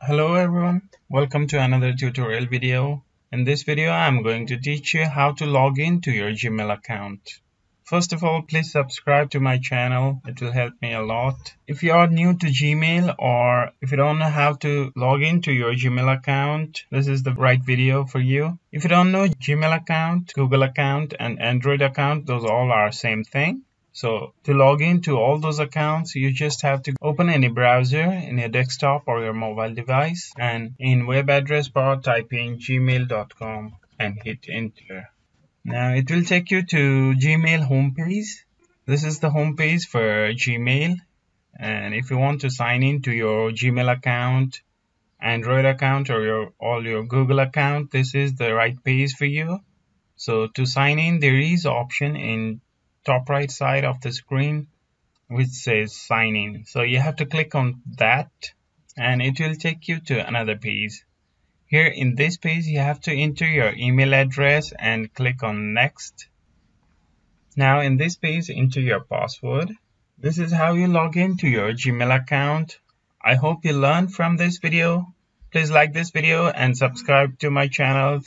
Hello everyone, welcome to another tutorial video. In this video, I'm going to teach you how to log into your Gmail account. First of all, please subscribe to my channel. It will help me a lot. If you are new to Gmail or if you don't know how to log into your Gmail account, this is the right video for you. If you don't know Gmail account, Google account and Android account, those all are same thing. So to log into all those accounts, you just have to open any browser in your desktop or your mobile device and in web address bar type in gmail.com and hit enter. Now it will take you to Gmail homepage. This is the homepage for Gmail and if you want to sign in to your Gmail account, Android account or your all your Google account, this is the right page for you. So to sign in, there is option in top right side of the screen which says sign in. So you have to click on that and it will take you to another page. Here in this page you have to enter your email address and click on next. Now in this page enter your password. This is how you log into your gmail account. I hope you learned from this video. Please like this video and subscribe to my channel